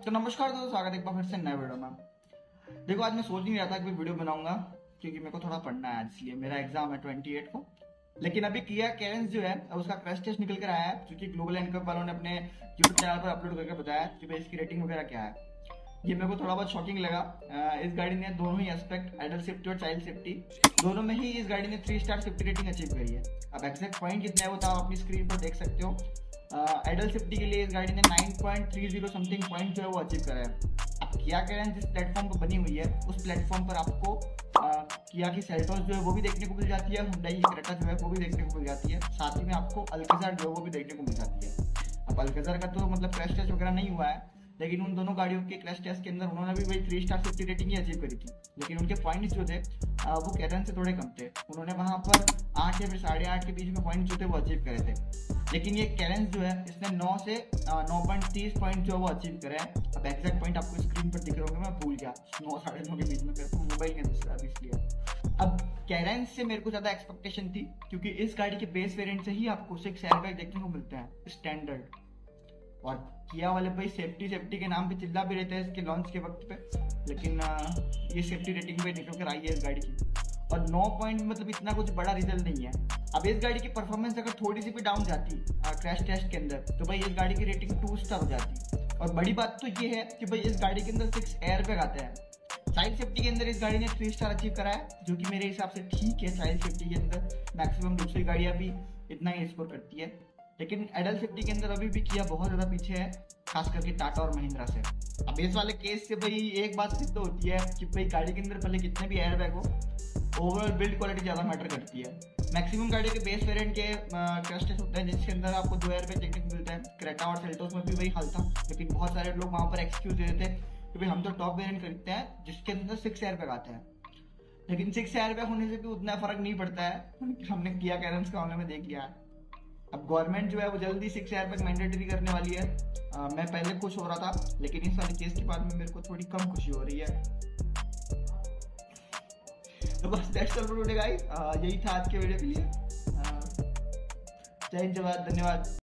तो नमस्कार दोस्तों, स्वागत एक बार फिर से नए वीडियो में। देखो, आज मैं सोच नहीं रहा था कि मैं वीडियो बनाऊँगा, क्योंकि मेरे को थोड़ा पढ़ना है इसलिए। मेरा एग्ज़ाम है ट्वेंटी एट को। लेकिन अभी किया कैरेंस जो है उसका क्रैश टेस्ट निकल कर आया है, क्योंकि ग्लोबल एनकप वालों ने अपने यूट्यूब चैनल पर अपलोड करके बताया कि भाई इसकी रेटिंग वगैरह क्या है। ये मेरे को थोड़ा बहुत शॉकिंग लगा। इस गाड़ी ने दोनों ही एस्पेक्ट एडल्ट सेफ्टी और चाइल्ड सेफ्टी दोनों में ही इस गाड़ी ने three star safety rating achieve करी है। अब एक्जैक्ट पॉइंट कितना है वो तो आप अपनी स्क्रीन पर देख सकते हो। एडल्ट सेफ्टी के लिए इस गाड़ी ने 9.30 समथिंग पॉइंट जो है वो अचीव करा है। अब किया करें जिस प्लेटफॉर्म पर बनी हुई है, उस प्लेटफॉर्म पर आपको किया की सेल्टोस जो है वो भी देखने को मिल जाती है हुंडई क्रेटा जो है वो भी देखने को मिल जाती है। साथ ही में आपको अल्केजर जो है वो भी देखने को मिल जाती है। अब अल्केजर का तो मतलब क्रैश टेस्ट वगैरह नहीं हुआ है लेकिन उन दोनों गाड़ियों के क्रैश टेस्ट के अंदर उन्होंने भी वही थ्री स्टार फिफ्टी रेटिंग ही अचीव करी थी। लेकिन उनके पॉइंट्स जो थे वो कैरन से थोड़े कम थे। उन्होंने वहाँ पर आठ या फिर साढ़े आठ के बीच में पॉइंट जो थे वो अचीव करे थे। लेकिन ये कैरेंस जो है, इसने नौ से नौ पॉइंट तीस पॉइंट जो है वो अचीव करे हैं। अब एग्जैक्ट पॉइंट आपको स्क्रीन पर दिख रहे होंगे, मैं भूल गया। नौ, साढ़े नौ के बीच में मेरे मोबाइल में दूसरा इसलिए अब कैरेंस से मेरे को ज़्यादा एक्सपेक्टेशन थी, क्योंकि इस गाड़ी के बेस वेरिएंट से ही आपको सिक्स एयरबैग देखने को मिलते हैं स्टैंडर्ड और किया वाले भाई सेफ्टी सेफ्टी के नाम पे चिल्ला भी रहते हैं इसके लॉन्च के वक्त पे। लेकिन ये सेफ्टी रेटिंग पे निकल कर आई है इस गाड़ी की। और नौ पॉइंट मतलब इतना कुछ बड़ा रिज़ल्ट नहीं है। अब इस गाड़ी की परफॉर्मेंस अगर थोड़ी सी भी डाउन जाती क्रैश टेस्ट के अंदर तो भाई इस गाड़ी की रेटिंग टू स्टार हो जाती। है और बड़ी बात तो ये है कि भाई इस गाड़ी के अंदर सिक्स एयर बैग आते हैं। साइड सेफ्टी के अंदर इस गाड़ी ने थ्री स्टार अचीव करा है, जो कि मेरे हिसाब से ठीक है साइड सेफ्टी के अंदर। मैक्सिमम दूसरी गाड़ियाँ भी इतना ही स्कोर करती है। लेकिन एडल्ट सेफ्टी के अंदर अभी भी किया बहुत ज़्यादा पीछे है, खास करके टाटा और महिंद्रा से। अब इस वाले केस से भाई एक बात सिद्ध होती है कि भाई गाड़ी के अंदर पहले कितने भी एयर बैग हो ओवरऑल बिल्ड क्वालिटी ज़्यादा मैटर करती है। मैक्सिमम गाड़ी के बेस वेरिएंट के टेस्ट होते हैं, जिसके अंदर आपको दो एयर बैग देखने को मिलता है। क्रेटा और सेल्टोस में भी वही हाल था, लेकिन बहुत सारे लोग वहाँ पर एक्सक्यूज देते कि भाई हम तो टॉप वेरियंट खरीदते हैं, जिसके अंदर सिक्स एयर बैग आते हैं। लेकिन सिक्स एयर बैग होने से भी उतना फ़र्क नहीं पड़ता है हमने किया कैरेंस मामले में देख लिया है। अब गवर्नमेंट जो है वो जल्दी सिक्स तक मैंडेटरी करने वाली है। आ, मैं पहले खुश हो रहा था लेकिन इस वाले केस के बाद में मेरे को थोड़ी कम खुशी हो रही है। तो बस नेक्स्ट गाइस यही था आज के वीडियो के लिए। जय हिंद जवाब धन्यवाद।